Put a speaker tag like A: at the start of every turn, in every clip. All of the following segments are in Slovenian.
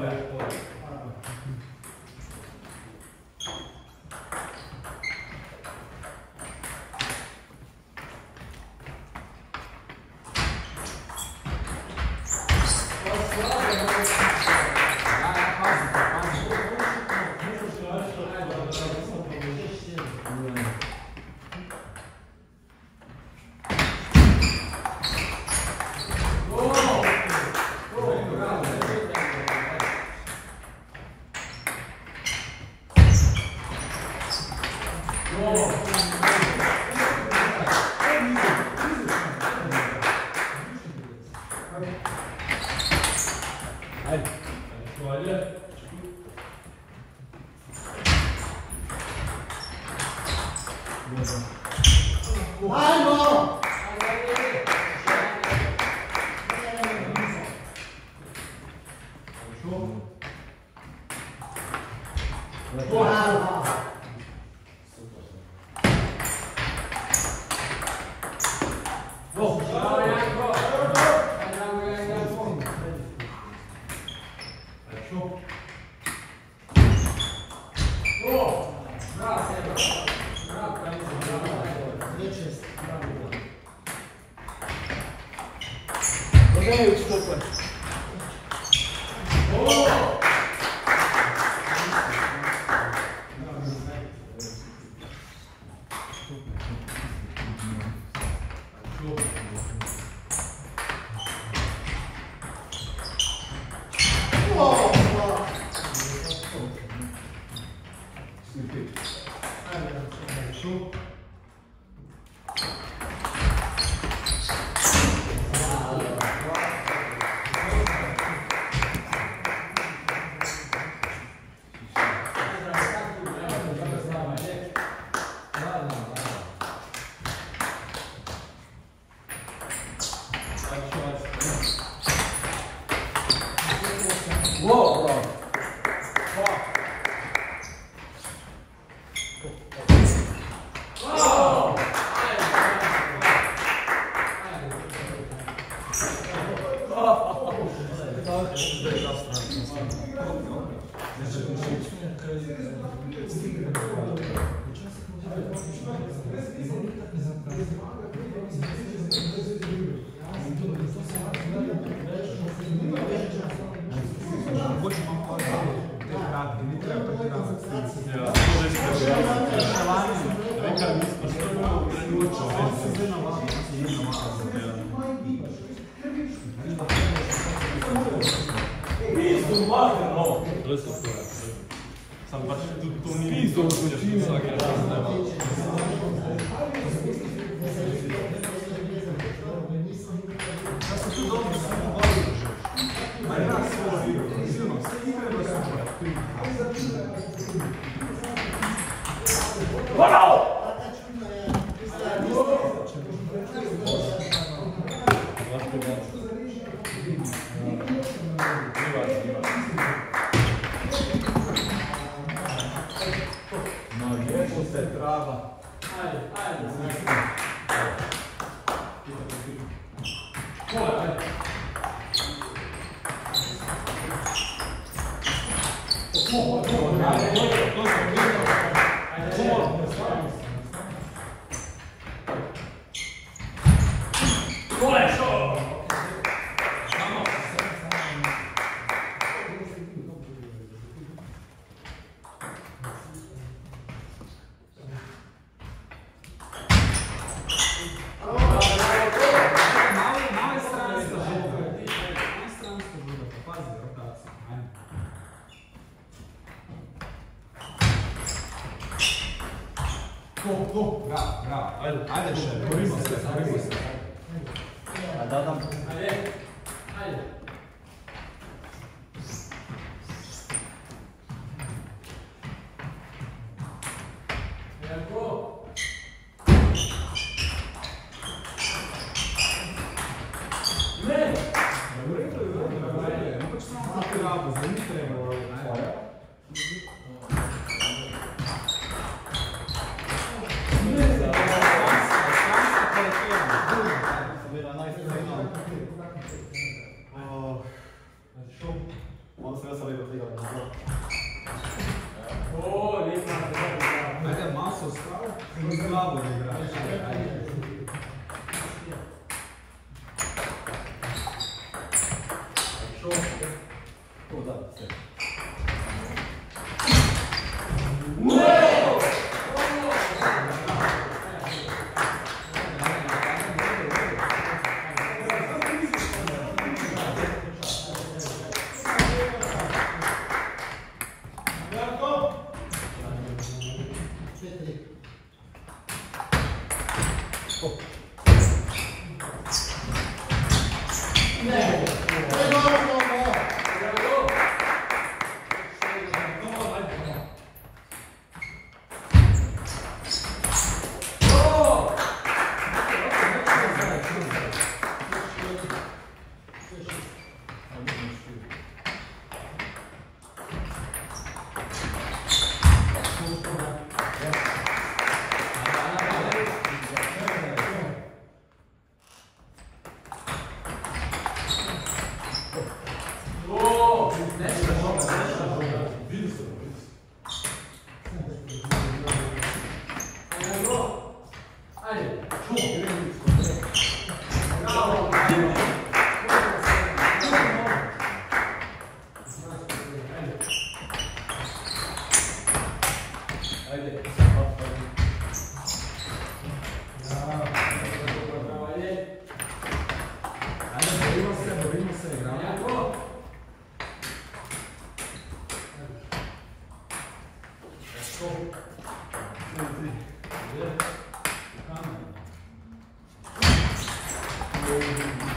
A: back. Hadi. Şöyle. Hadi. Four. faccio tutto
B: un inizio. Sì, sono che Ma
C: è una
B: storia, se
A: io non sei libero, quindi... Thank you.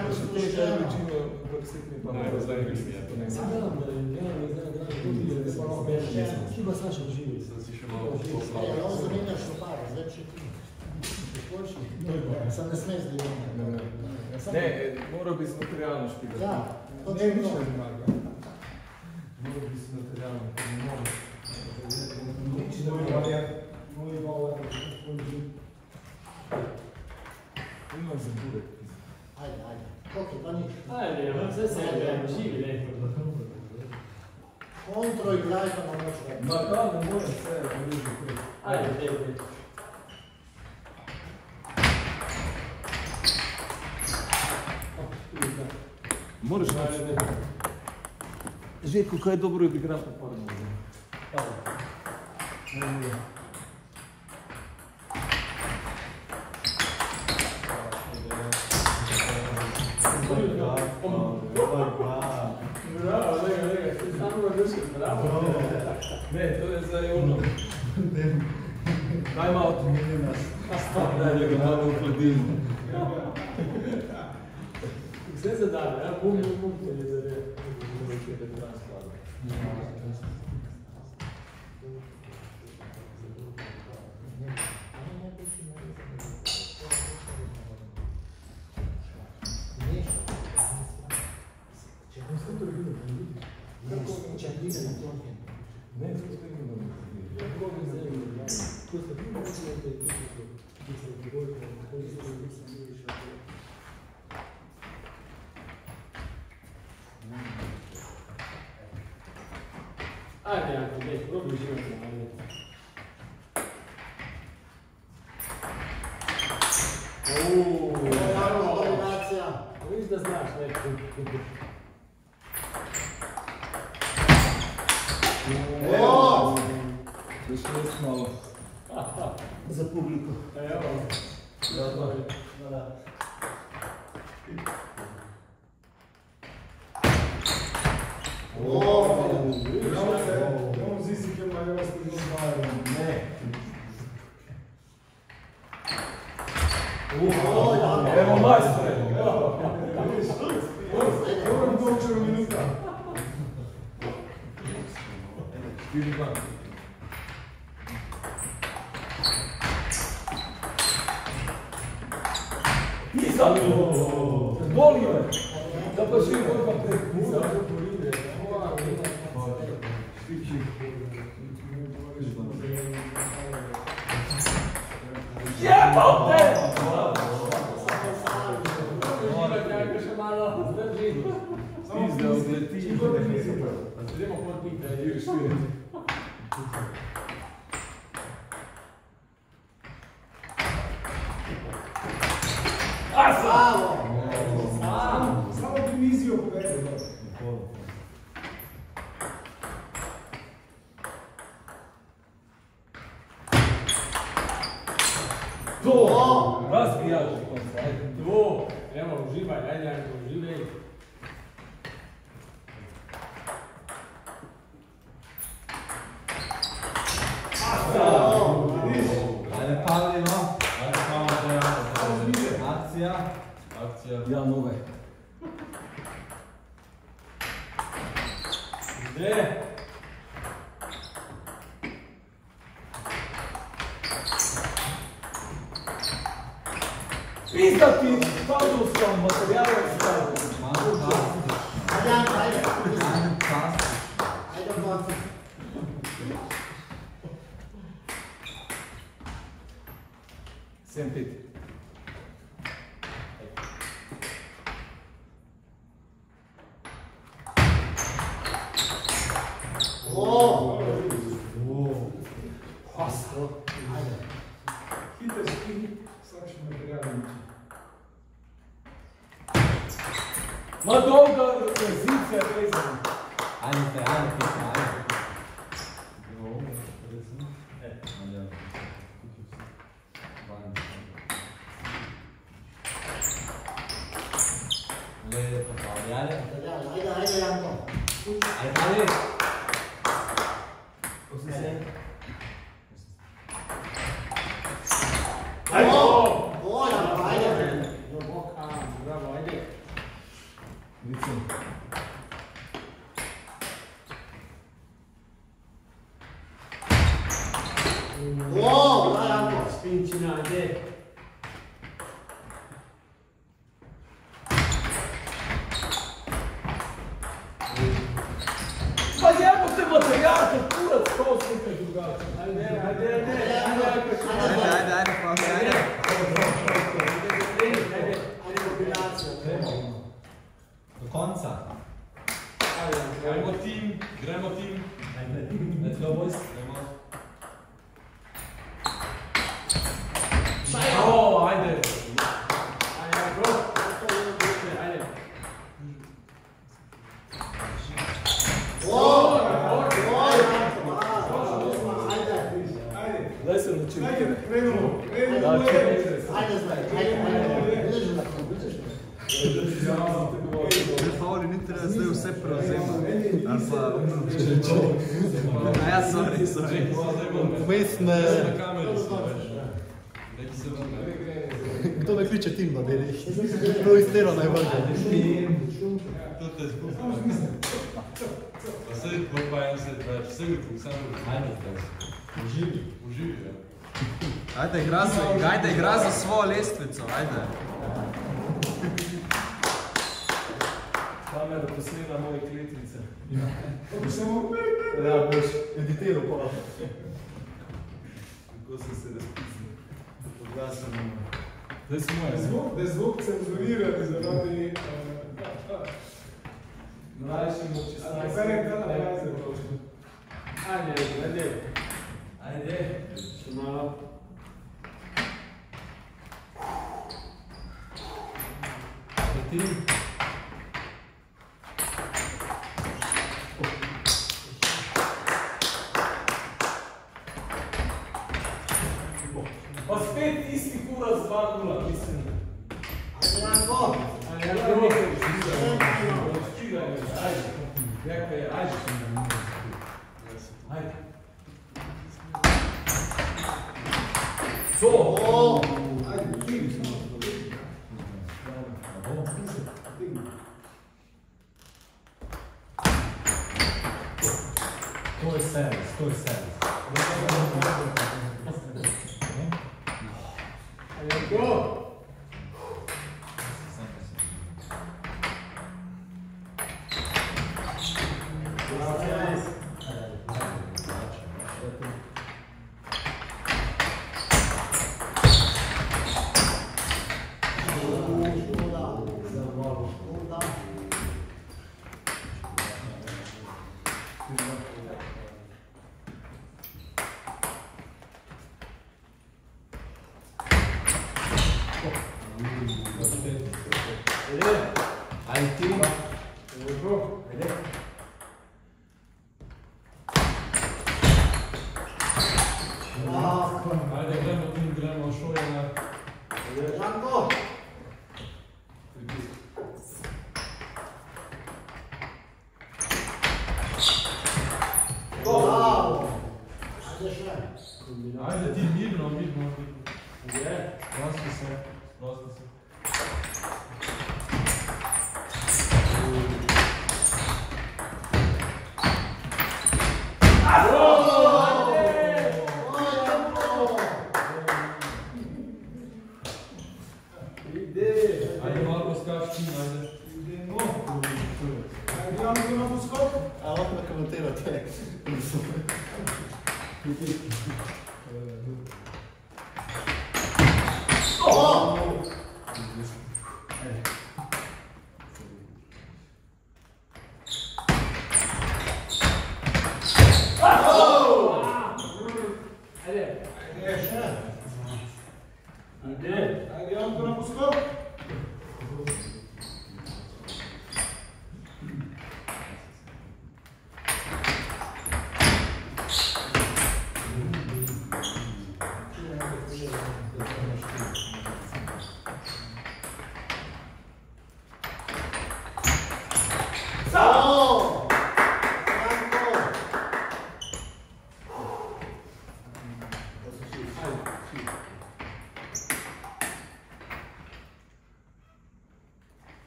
A: Še je
D: sitni pa
A: je
B: Sasha živi.
A: Zdaj si še malo
B: Ja,
A: poslal.
B: on zamenja šopare, zdaj če ti. Sam ne sme zdaj.
D: Ne, mora biti materialno špila.
B: Ja, to
D: Ne,
B: je
D: nič
B: to.
D: ne pomaga. Mora biti materialno, ne more. Nič ne pomaga. Ima za burek.
B: Ajde, ajde. Pochi, panisci.
E: Ah, è vero, se sei invincibile.
B: Contro il laico non lo so.
D: Ma no, non vuole essere Ah, è vero, è vero.
E: Можеш навіть. Житку, хай добру ігра попарно. Павло.
D: Ne, to je za ono... Pa daj malo ti meni nas. Daj da ga malo uhledimo.
E: Sve se dane, ja bum, bum, bum,
D: to je za ne.
E: Thank you. серьезный момент.
D: Ооо! Видно,
E: знаешь, на это. Пришлось мало.
A: За
D: публику. Да, да. О! ali ovo stignu
E: Ne. Evo
A: majstore. ね Pista
D: física, faz
A: o som, material
F: reciclado. Mas
A: o
F: básico.
B: Adianta, adianta. Adianta. Adianta. Sempre. obrigado. Vrne.
F: Kdo me kliče tim, da deli? To iz tero naj vrne.
B: To te zgubi. Pa sej, bo pa en se več. Vse mi funkcionalno.
F: Ajde, zdaj.
B: Uživi. Uživi, ja.
F: Ajde, igra za, ajde, igra za svojo lestvico, ajde.
D: Kamera posnela moje kletvice.
G: Kako samo
D: Ja, boš editiral pa. Tako sem se razpisal.
B: Odglasen. Da je
G: zvok, da je zvok cenzuriran zaradi uh,
D: mlajšim od 16.
G: Kaj je kar navajzel?
D: Ajde, ajde. Ajde, še malo. Go! 三
E: 度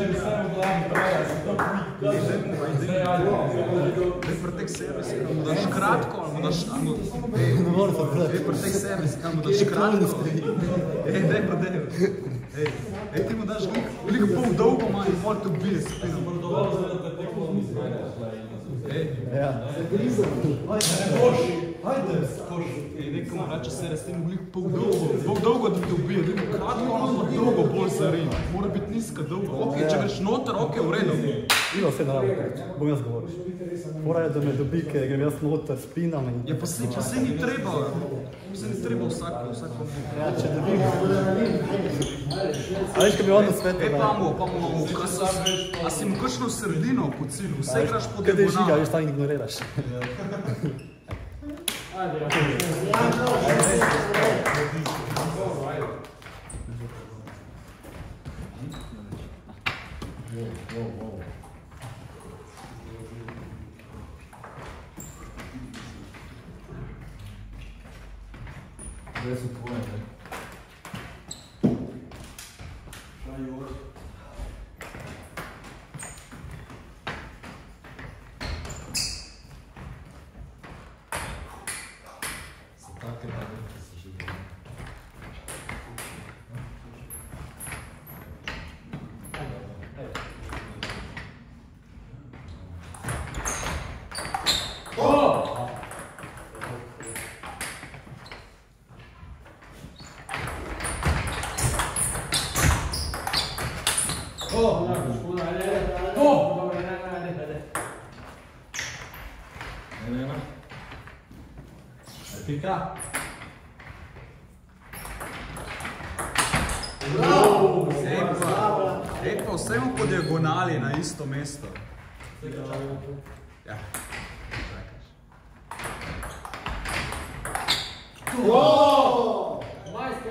E: daj, daj.
C: Dej pretek servis, kam daš kratko, ali daš... Ej,
E: Ne morem se
C: Dej pretek servis, kam mu daš kratko. Ej, daj pretek. Ej, ej, ti mu daš veliko pol dolgo, manj, in mora te ubije spino. Ej,
E: Ja.
C: Ej, neko mu reče servis, ti mu veliko pol dolgo, pol dolgo, da te ubije, mu kratko, ali pa dolgo, bolj za rim. Mora biti nizka, dolgo. Ok, če greš noter, ok, v redu.
E: Ivo se naravno, bom jaz govoril. Fora je, da me dobi, ker grem jaz noter, spinam in...
C: Ja, pa se, pa se ni treba, se ni treba vsako, vsako.
E: Ja, če dobim... A veš, kaj bi on na svetu
C: Ej,
E: dal?
C: pa mu, pa mu, mu, a, si, a si mu kakšno sredino po cilju, vse igraš po
E: Kaj te žiga,
C: diagonali.
E: veš, tam ignoriraš. Gracias. brainstorm.
A: Legal. Yeah. Uou! Maestro,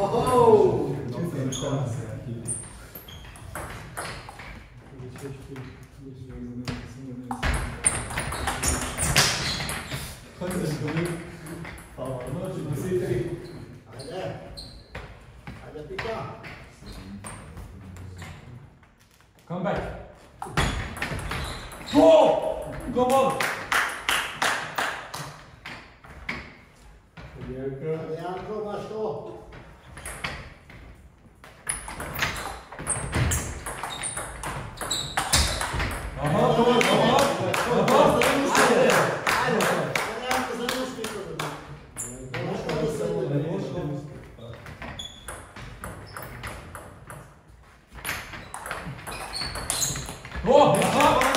A: Oh!
F: Não
B: sei. Boa!